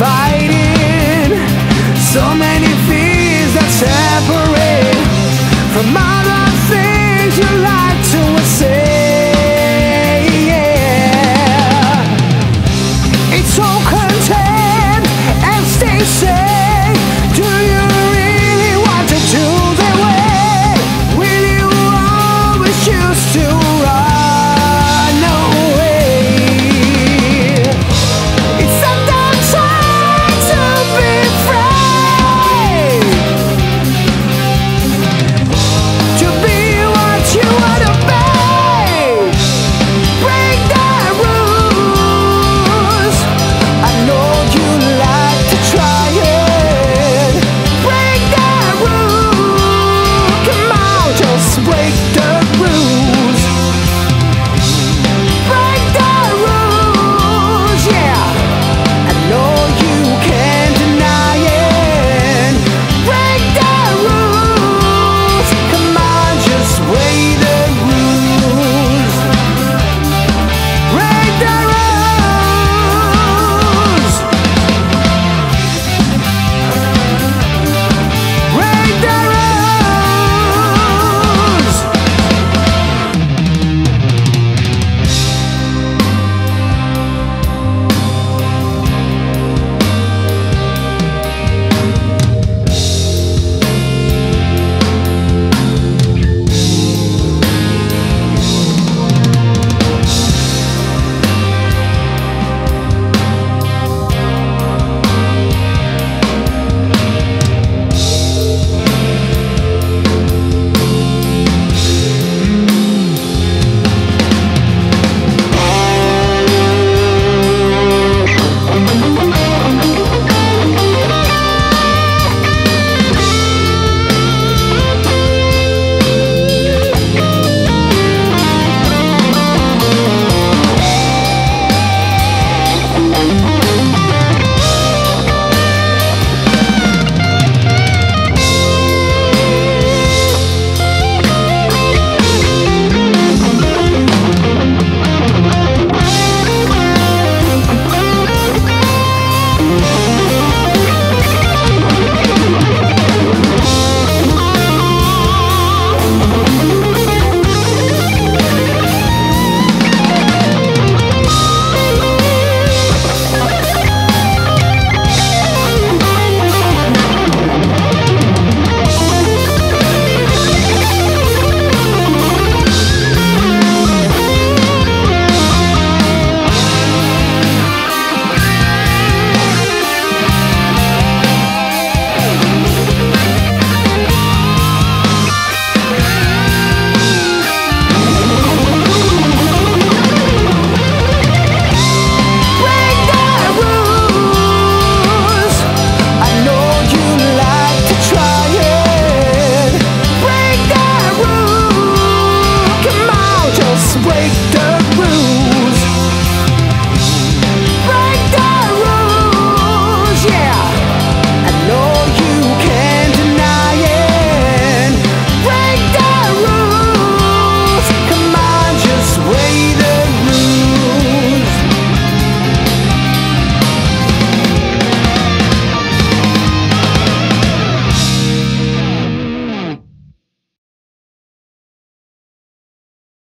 fighting so many fears that separate from all the